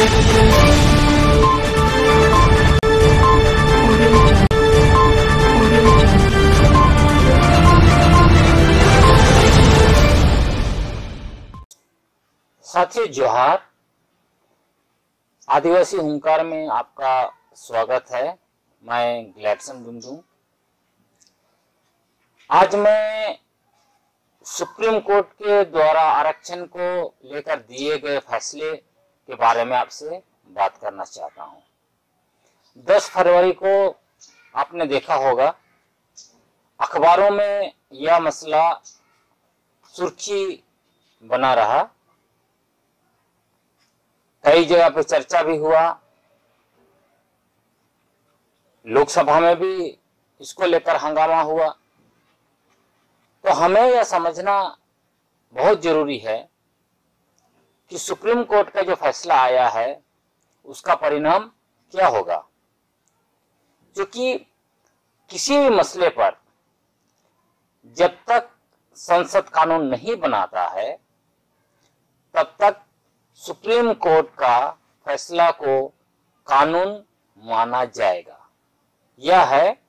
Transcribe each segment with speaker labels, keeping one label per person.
Speaker 1: साथियों जोहार, आदिवासी हुंकार में आपका स्वागत है। मैं ग्लैडसन गुंजू आज मैं सुप्रीम कोर्ट के द्वारा आरक्षण को लेकर दिए गए फैसले के बारे में आपसे बात करना चाहता हूँ। 10 फरवरी को आपने देखा होगा, अखबारों में यह मसला सुर्खी बना रहा। कई जगह पर चर्चा भी हुआ। लोकसभा में भी इसको लेकर हंगामा हुआ। तो हमें यह समझना बहुत ज़रूरी है कि सुप्रीम कोर्ट का जो फैसला आया है, उसका परिणाम क्या होगा? क्योंकि किसी भी मसले पर जब तक संसद कानून नहीं बनाता है, तब तक सुप्रीम कोर्ट का फैसला को कानून माना जाएगा। यह है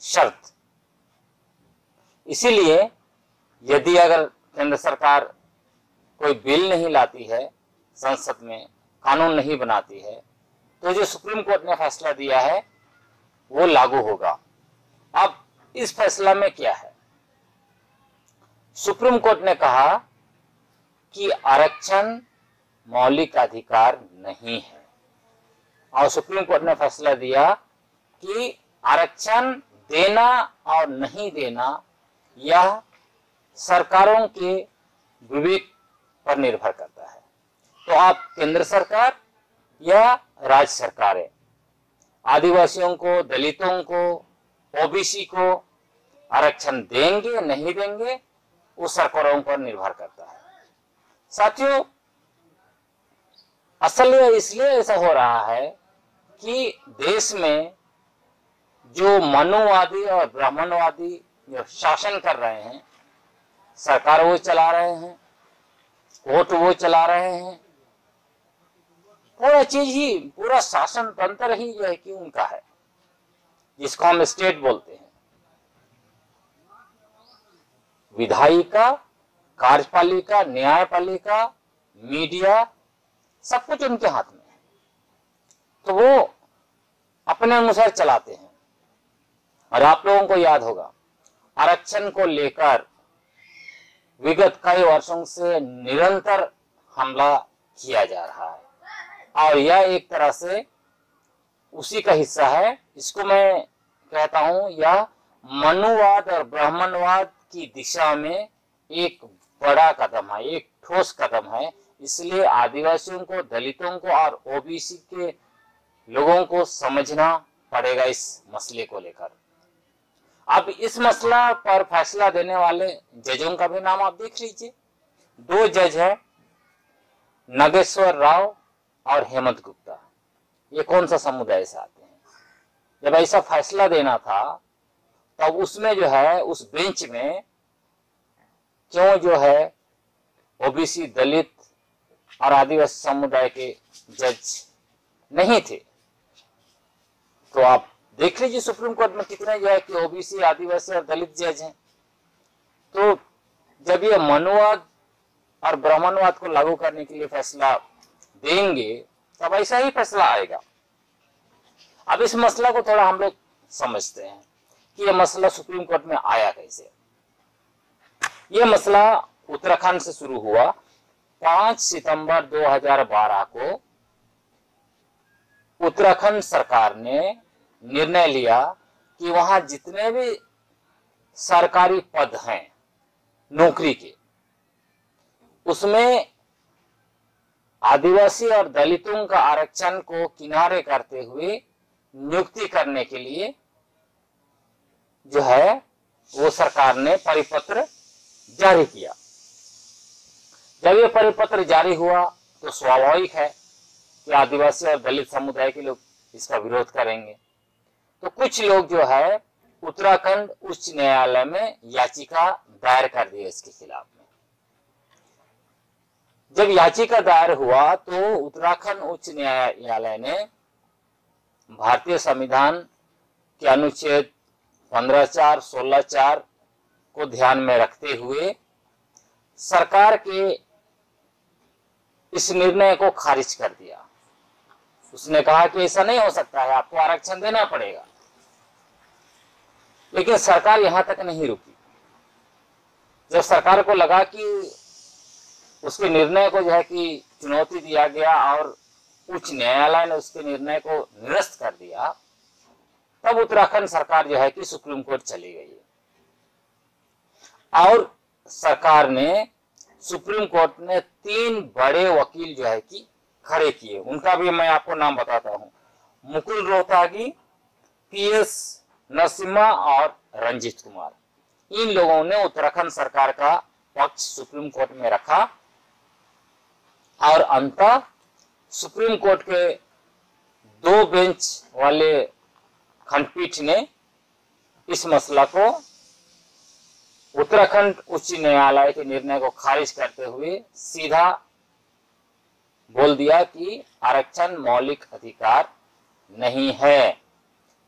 Speaker 1: शर्त। इसीलिए यदि अगर केंद्र सरकार कोई बिल नहीं लाती है, संसद में कानून नहीं बनाती है तो जो सुप्रीम कोर्ट ने फैसला दिया है, वो लागू होगा। अब इस फैसला में क्या है? सुप्रीम कोर्ट ने कहा कि आरक्षण मौलिक अधिकार नहीं है। और सुप्रीम कोर्ट ने फैसला दिया कि आरक्षण देना और नहीं देना, यह सरकारों के विवेक पर निर्भर करता है। तो आप केंद्र सरकार या राज्य सरकारें आदिवासियों को, दलितों को ओबीसी को आरक्षण देंगे, नहीं देंगे, उस सरकारों पर निर्भर करता है। साथियों, असल इसलिए ऐसा हो रहा है कि देश में जो मनुवादी और ब्राह्मणवादी जो शासन कर रहे हैं, सरकार वो चला रहे हैं कोर्ट वो चला रहे हैं। पूरा चीज़ ही, पूरा शासन तंत्र ही जो है कि उनका है, जिसको हम स्टेट बोलते हैं। विधायिका, कार्यपालिका, न्यायपालिका, मीडिया, सब कुछ उनके हाथ में है। तो वो अपने अनुसार चलाते हैं। और आप लोगों को याद होगा, आरक्षण को लेकर विगत कई वर्षों से निरंतर हमला किया जा रहा है। और यह एक तरह से उसी का हिस्सा है। इसको मैं कहता हूँ, यह मनुवाद और ब्राह्मणवाद की दिशा में एक बड़ा कदम है, एक ठोस कदम है। इसलिए आदिवासियों को, दलितों को और ओबीसी के लोगों को समझना पड़ेगा इस मसले को लेकर। अब इस मसला पर फैसला देने वाले जजों का भी नाम आप देख लीजिए। दो जज है, नगेश्वर राव और हेमंत गुप्ता। ये कौन सा समुदाय से आते हैं? जब ऐसा फैसला देना था, तब उसमें जो है, उस बेंच में क्यों जो है, ओबीसी दलित और आदिवासी समुदाय के जज नहीं थे? तो आप देख लीजिए, सुप्रीम कोर्ट में कितने जो है कि ओबीसी, आदिवासी और दलित जज हैं। तो जब ये मनुवाद और ब्राह्मणवाद को लागू करने के लिए फैसला देंगे, तब ऐसा ही फैसला आएगा। अब इस मसला को थोड़ा हम लोग समझते हैं कि यह मसला सुप्रीम कोर्ट में आया कैसे। यह मसला उत्तराखंड से शुरू हुआ पाँच सितंबर 2012 को। उत्तराखंड सरकार ने निर्णय लिया कि वहाँ जितने भी सरकारी पद हैं नौकरी के, उसमें आदिवासी और दलितों का आरक्षण को किनारे करते हुए नियुक्ति करने के लिए जो है, वो सरकार ने परिपत्र जारी किया। जब ये परिपत्र जारी हुआ तो स्वाभाविक है कि आदिवासी और दलित समुदाय के लोग इसका विरोध करेंगे। तो कुछ लोग जो है, उत्तराखंड उच्च न्यायालय में याचिका दायर कर दी इसके खिलाफ में। जब याचिका दायर हुआ तो उत्तराखंड उच्च न्यायालय ने भारतीय संविधान के अनुच्छेद पंद्रह चार सोलह चार को ध्यान में रखते हुए सरकार के इस निर्णय को खारिज कर दिया। उसने कहा कि ऐसा नहीं हो सकता है, आपको आरक्षण देना पड़ेगा। लेकिन सरकार यहाँ तक नहीं रुकी। जब सरकार को लगा कि उसके निर्णय को जो है कि चुनौती दिया गया और उच्च न्यायालय ने उसके निर्णय को निरस्त कर दिया, तब उत्तराखंड सरकार जो है कि सुप्रीम कोर्ट चली गई और सरकार ने, सुप्रीम कोर्ट ने तीन बड़े वकील जो है कि खड़े किए। उनका भी मैं आपको नाम बताता हूँ। मुकुल रोहतागी पीएस नरसिम्हा और रंजीत कुमार। इन लोगों ने उत्तराखंड सरकार का पक्ष सुप्रीम कोर्ट में रखा और अंत सुप्रीम कोर्ट के दो बेंच वाले खंडपीठ ने इस मसला को उत्तराखंड उच्च न्यायालय के निर्णय को खारिज करते हुए सीधा बोल दिया कि आरक्षण मौलिक अधिकार नहीं है।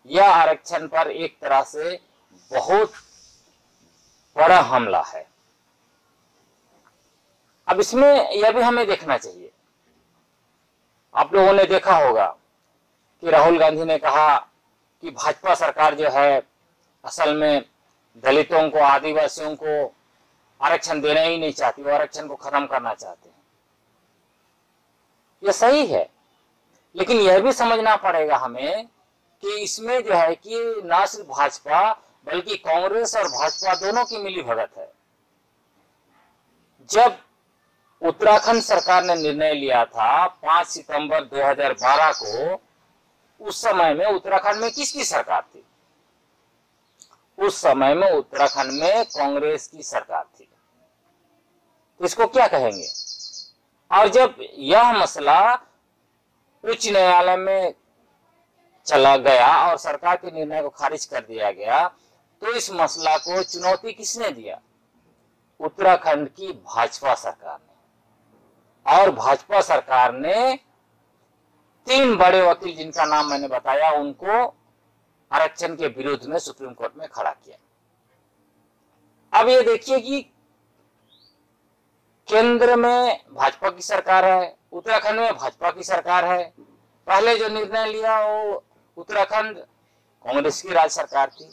Speaker 1: यह आरक्षण पर एक तरह से बहुत बड़ा हमला है। अब इसमें यह भी हमें देखना चाहिए। आप लोगों ने देखा होगा कि राहुल गांधी ने कहा कि भाजपा सरकार जो है, असल में दलितों को, आदिवासियों को आरक्षण देना ही नहीं चाहती, वो आरक्षण को खत्म करना चाहते हैं। यह सही है, लेकिन यह भी समझना पड़ेगा हमें कि इसमें जो है कि ना सिर्फ़ भाजपा, बल्कि कांग्रेस और भाजपा दोनों की मिली भगत है। जब उत्तराखंड सरकार ने निर्णय लिया था 5 सितंबर 2012 को, उस समय में उत्तराखंड में किसकी सरकार थी? उस समय में उत्तराखंड में कांग्रेस की सरकार थी। तो इसको क्या कहेंगे? और जब यह मसला उच्च न्यायालय में चला गया और सरकार के निर्णय को खारिज कर दिया गया तो इस मसला को चुनौती किसने दिया? उत्तराखंड की भाजपा सरकार ने। और भाजपा सरकार ने तीन बड़े वकील जिनका नाम मैंने बताया, उनको आरक्षण के विरोध में सुप्रीम कोर्ट में खड़ा किया। अब ये देखिए कि केंद्र में भाजपा की सरकार है, उत्तराखंड में भाजपा की सरकार है। पहले जो निर्णय लिया, वो उत्तराखंड, कांग्रेस की राज्य सरकार थी।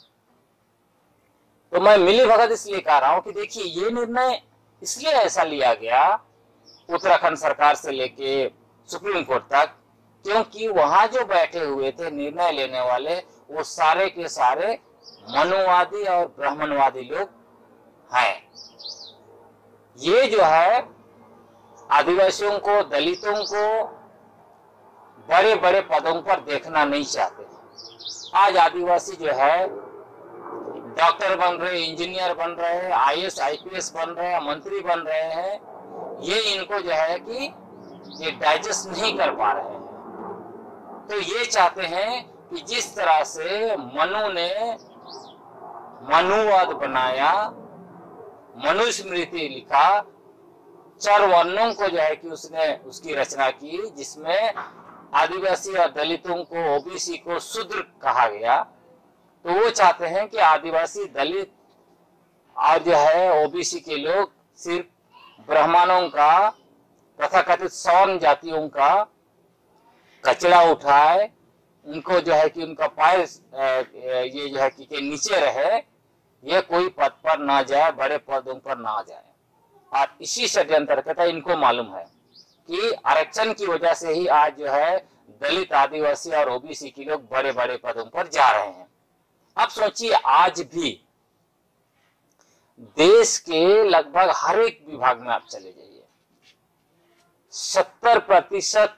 Speaker 1: तो मैं मिली भगत इसलिए कह रहा हूँ कि देखिए, ये निर्णय इसलिए ऐसा लिया गया उत्तराखंड सरकार से लेके सुप्रीम कोर्ट तक, क्योंकि वहाँ जो बैठे हुए थे निर्णय लेने वाले, वो सारे के सारे मनुवादी और ब्राह्मणवादी लोग हैं। ये जो है, आदिवासियों को, दलितों को बड़े बड़े पदों पर देखना नहीं चाहते। आज आदिवासी जो है, डॉक्टर बन रहे, इंजीनियर बन रहे हैं आईएएस एस बन रहे, मंत्री बन रहे हैं, ये इनको जो है कि ये डाइजेस्ट नहीं कर पा रहे हैं। तो ये चाहते हैं कि जिस तरह से मनु ने मनुवाद बनाया, मनुस्मृति लिखा चार वर्णों को जो है कि उसने उसकी रचना की, जिसमें आदिवासी और दलितों को ओबीसी को शूद्र कहा गया। तो वो चाहते हैं कि आदिवासी दलित और जो है ओबीसी के लोग सिर्फ़ ब्राह्मणों का तथा कथित सौन जातियों का कचरा उठाए, उनको जो है कि उनका पाय ये जो है कि के नीचे रहे, ये कोई पद पर ना जाए, बड़े पदों पर ना जाए। और इसी षड्यंत्र का इनको मालूम है। कि आरक्षण की वजह से ही आज जो है दलित, आदिवासी और ओबीसी के लोग बड़े बड़े पदों पर जा रहे हैं। अब सोचिए, आज भी देश के लगभग हर एक विभाग में आप चले जाइए। सत्तर प्रतिशत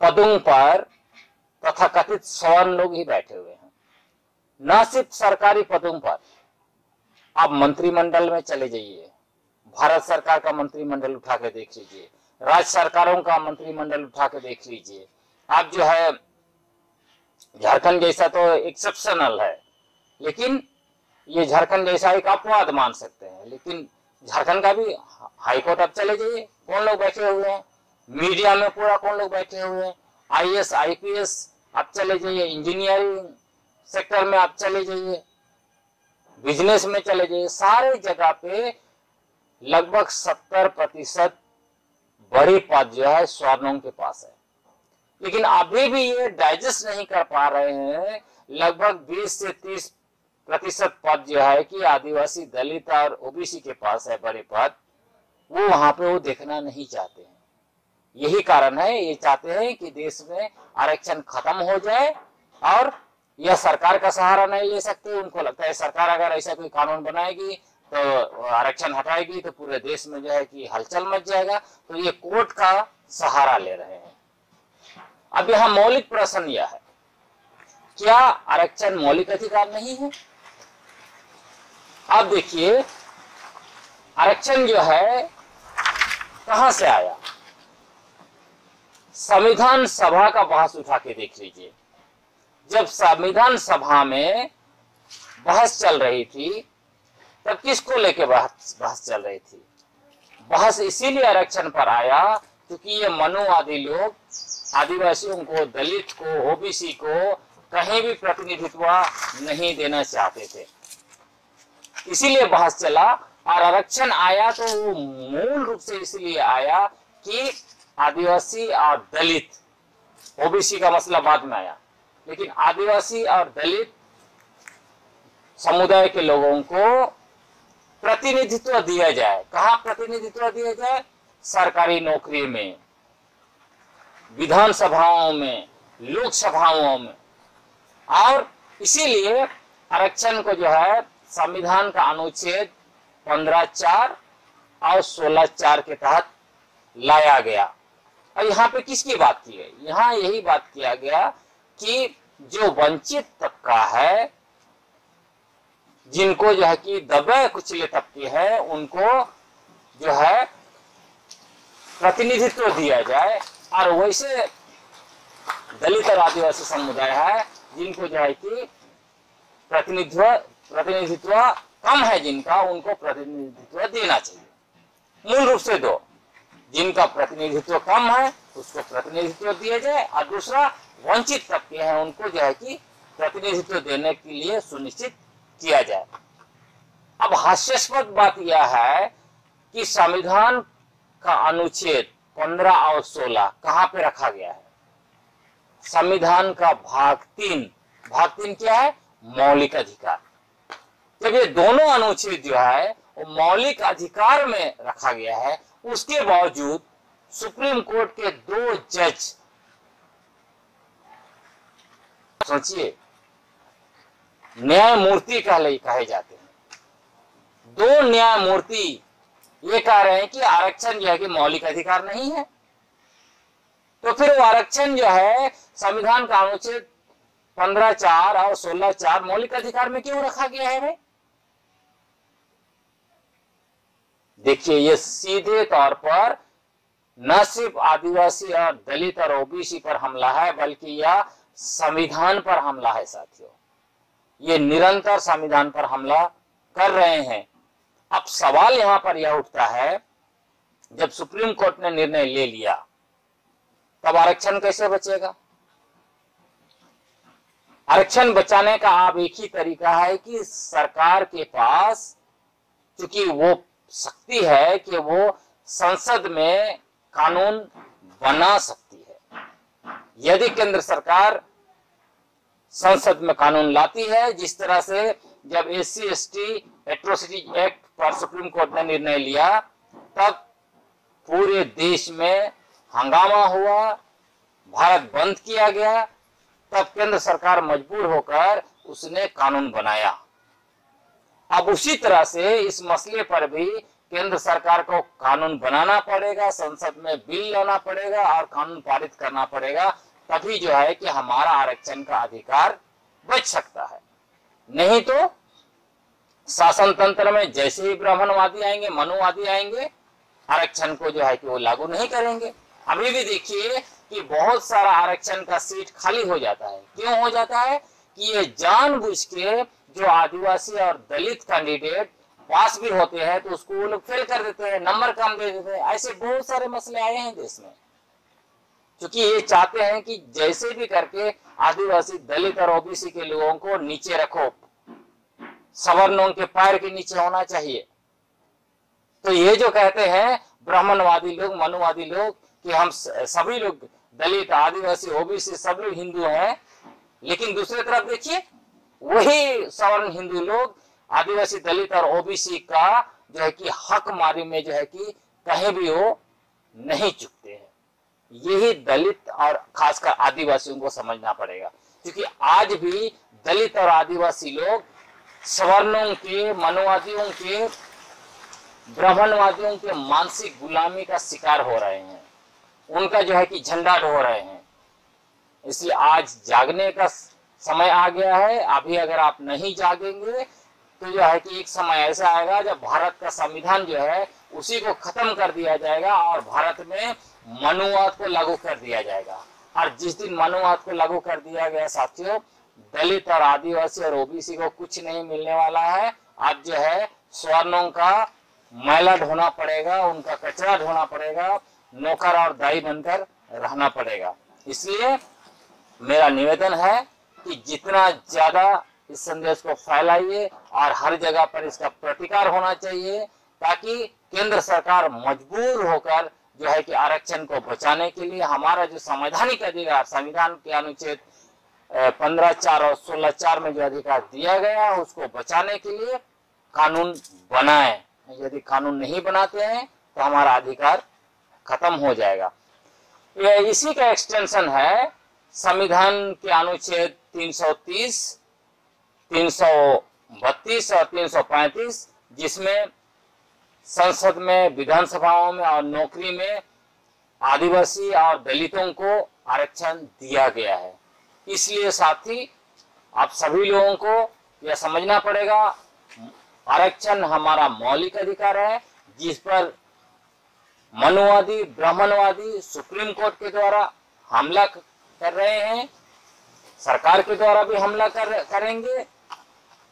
Speaker 1: पदों पर तथा कथित सवर्ण लोग ही बैठे हुए हैं। न सिर्फ़ सरकारी पदों पर, आप मंत्रिमंडल में चले जाइए। भारत सरकार का मंत्रिमंडल उठा के देख लीजिए। राज्य सरकारों का मंत्रिमंडल उठा के देख लीजिए। आप जो है, झारखंड जैसा तो एक्सेप्शनल है, लेकिन ये झारखंड जैसा एक अपवाद मान सकते हैं। लेकिन झारखंड का भी हाईकोर्ट अब चले जाइए कौन लोग बैठे हुए हैं? मीडिया में पूरा कौन लोग बैठे हुए हैं? I S I P S आप चले जाइए। इंजीनियरिंग सेक्टर में आप चले जाइए। बिज़नेस में चले जाइए। सारे जगह पे लगभग सत्तर प्रतिशत बड़ी पद जो है स्वर्णों के पास है। लेकिन अभी भी ये डाइजेस्ट नहीं कर पा रहे हैं। लगभग 20 से 30 प्रतिशत पद जो है कि आदिवासी दलित और ओबीसी के पास है बड़े पद, वो वहाँ पे वो देखना नहीं चाहते हैं। यही कारण है, ये चाहते हैं कि देश में आरक्षण खत्म हो जाए और यह सरकार का सहारा नहीं ले सकते। उनको लगता है सरकार अगर ऐसा कोई कानून बनाएगी तो आरक्षण हटाएगी तो पूरे देश में जो है कि हलचल मच जाएगा। तो ये कोर्ट का सहारा ले रहे हैं। अब यहाँ मौलिक प्रश्न यह है, क्या आरक्षण मौलिक अधिकार नहीं है? अब देखिए, आरक्षण जो है, कहाँ से आया? संविधान सभा का बहस उठा के देख लीजिए। जब संविधान सभा में बहस चल रही थी तब किसको लेके बहस बहस चल रही थी? बहस इसीलिए आरक्षण पर आया क्योंकि ये मनुवादी लोग, आदिवासियों को, दलित को, ओबीसी को कहीं भी प्रतिनिधित्व नहीं देना चाहते थे। इसीलिए बहस चला और आरक्षण आया तो वो मूल रूप से इसलिए आया कि आदिवासी और दलित, ओबीसी का मसला बाद में आया। लेकिन आदिवासी और दलित समुदाय के लोगों को प्रतिनिधित्व दिया जाए। कहा प्रतिनिधित्व दिया जाए? सरकारी नौकरी में, विधानसभाओं में, लोकसभाओं में। और इसीलिए आरक्षण को जो है, संविधान का अनुच्छेद पंद्रह चार और सोलह चार के तहत लाया गया। और यहाँ पे किसकी बात की गई यहाँ यही बात किया गया कि जो वंचित तबका है जिनको जो है कि दबे कुचले तबके हैं, उनको जो है प्रतिनिधित्व दिया जाए। और वैसे दलित और आदिवासी समुदाय है, जिनको जो है कि प्रतिनिधित्व प्रतिनिधित्व कम है जिनका, उनको प्रतिनिधित्व देना चाहिए। मूल रूप से दो। जिनका प्रतिनिधित्व कम है, उसको प्रतिनिधित्व दिया जाए, और दूसरा वंचित तबके हैं, उनको जो है कि प्रतिनिधित्व देने के लिए सुनिश्चित किया जाए। अब हास्यास्पद बात यह है कि संविधान का अनुच्छेद पंद्रह और सोलह कहाँ पे रखा गया है? संविधान का भाग तीन। भाग तीन क्या है? मौलिक अधिकार। जब ये दोनों अनुच्छेद जो है, वो मौलिक अधिकार में रखा गया है, उसके बावजूद सुप्रीम कोर्ट के दो जज सोचिए न्यायमूर्ति कहले कहे जाते हैं। दो न्यायमूर्ति ये कह रहे हैं कि आरक्षण जो है कि मौलिक अधिकार नहीं है। तो फिर वो आरक्षण जो है, संविधान का अनुच्छेद पंद्रह चार और सोलह चार मौलिक अधिकार में क्यों रखा गया है भाई? देखिए, ये सीधे तौर पर न सिर्फ़ आदिवासी और दलित और ओबीसी पर हमला है, बल्कि यह संविधान पर हमला है, साथियों। ये निरंतर संविधान पर हमला कर रहे हैं। अब सवाल यहाँ पर यह उठता है, जब सुप्रीम कोर्ट ने निर्णय ले लिया, तब आरक्षण कैसे बचेगा? आरक्षण बचाने का आप एक ही तरीका है कि सरकार के पास क्योंकि वो शक्ति है कि वो संसद में कानून बना सकती है। यदि केंद्र सरकार संसद में कानून लाती है, जिस तरह से जब S C S T atrocity act पर सुप्रीम कोर्ट ने निर्णय लिया, तब पूरे देश में हंगामा हुआ, भारत बंद किया गया, तब केंद्र सरकार मजबूर होकर उसने कानून बनाया। अब उसी तरह से इस मसले पर भी केंद्र सरकार को कानून बनाना पड़ेगा, संसद में बिल लाना पड़ेगा और कानून पारित करना पड़ेगा। तभी जो है कि हमारा आरक्षण का अधिकार बच सकता है। नहीं तो शासन तंत्र में जैसे ही ब्राह्मणवादी आएँगे, मनुवादी आएँगे, आरक्षण को जो है कि वो लागू नहीं करेंगे। अभी भी देखिए कि बहुत सारा आरक्षण का सीट खाली हो जाता है। क्यों हो जाता है कि ये जानबूझ के जो आदिवासी और दलित कैंडिडेट पास भी होते हैं तो उसको वो लोग फेल कर देते हैं नंबर कम दे देते हैं। ऐसे बहुत सारे मसले आए हैं देश में। क्योंकि ये चाहते हैं कि जैसे भी करके आदिवासी दलित और ओबीसी के लोगों को नीचे रखो। सवर्णों के पैर के नीचे होना चाहिए। तो ये जो कहते हैं, ब्राह्मणवादी लोग, मनुवादी लोग, कि हम सभी लोग दलित, आदिवासी, ओबीसी, सब लोग हिंदू हैं, लेकिन दूसरी तरफ़ देखिए, वही सवर्ण हिंदू लोग, आदिवासी दलित और ओबीसी का जो है कि हक मारी में जो है कि कहीं भी वो नहीं चुकते हैं। यही दलित और खासकर आदिवासियों को समझना पड़ेगा। क्योंकि आज भी दलित और आदिवासी लोग सवर्णों के, मनोवादियों के, ब्राह्मणवादियों के मानसिक गुलामी का शिकार हो रहे हैं। उनका जो है कि झंडा ढो रहे हैं। इसलिए आज जागने का समय आ गया है। अभी अगर आप नहीं जागेंगे तो जो है कि एक समय ऐसा आएगा जब भारत का संविधान जो है, उसी को खत्म कर दिया जाएगा और भारत में मनुवाद को लागू कर दिया जाएगा। और जिस दिन मनुवाद को लागू कर दिया गया, साथियों दलित और आदिवासी और ओबीसी को कुछ नहीं मिलने वाला है। आज जो है, स्वर्णों का मैला ढोना पड़ेगा, उनका कचरा ढोना पड़ेगा, नौकर और दाई बनकर रहना पड़ेगा। इसलिए मेरा निवेदन है कि जितना ज़्यादा इस संदेश को फैलाइए और हर जगह पर इसका प्रतिकार होना चाहिए, ताकि केंद्र सरकार मजबूर होकर जो है कि आरक्षण को बचाने के लिए हमारा जो संवैधानिक अधिकार संविधान के अनुच्छेद पंद्रह चार और सोलह चार में जो अधिकार दिया गया है उसको बचाने के लिए कानून बनाए। यदि कानून नहीं बनाते हैं तो हमारा अधिकार खत्म हो जाएगा। ये इसी का एक्सटेंशन है संविधान के अनुच्छेद 330, 332 और 335 जिसमें संसद में, विधानसभाओं में और नौकरी में आदिवासी और दलितों को आरक्षण दिया गया है। इसलिए साथी, आप सभी लोगों को यह समझना पड़ेगा, आरक्षण हमारा मौलिक अधिकार है, जिस पर मनुवादी, ब्राह्मणवादी सुप्रीम कोर्ट के द्वारा हमला कर रहे हैं, सरकार के द्वारा भी हमला कर, करेंगे,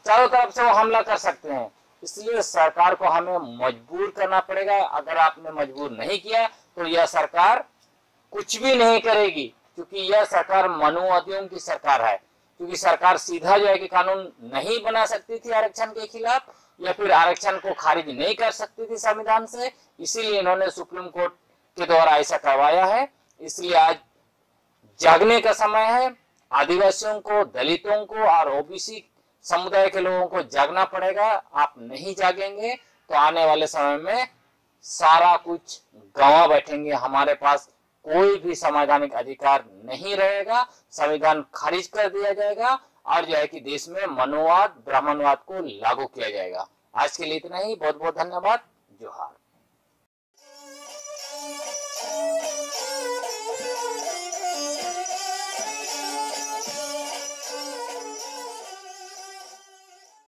Speaker 1: चारों तरफ़ से वो हमला कर सकते हैं। इसलिए सरकार को हमें मजबूर करना पड़ेगा। अगर आपने मजबूर नहीं किया तो यह सरकार कुछ भी नहीं करेगी, क्योंकि यह सरकार मनुवादियों की सरकार है। क्योंकि सरकार सीधा जो है कि कानून नहीं बना सकती थी आरक्षण के खिलाफ, या फिर आरक्षण को खारिज नहीं कर सकती थी संविधान से, इसीलिए इन्होंने सुप्रीम कोर्ट के द्वारा ऐसा करवाया है। इसलिए आज जागने का समय है। आदिवासियों को, दलितों को और ओबीसी समुदाय के लोगों को जागना पड़ेगा, आप नहीं जागेंगे तो आने वाले समय में सारा कुछ गंवा बैठेंगे। हमारे पास कोई भी संवैधानिक अधिकार नहीं रहेगा, संविधान खारिज कर दिया जाएगा, और जो है कि देश में मनोवाद, ब्राह्मणवाद को लागू किया जाएगा। आज के लिए इतना ही। बहुत बहुत धन्यवाद। जोहार।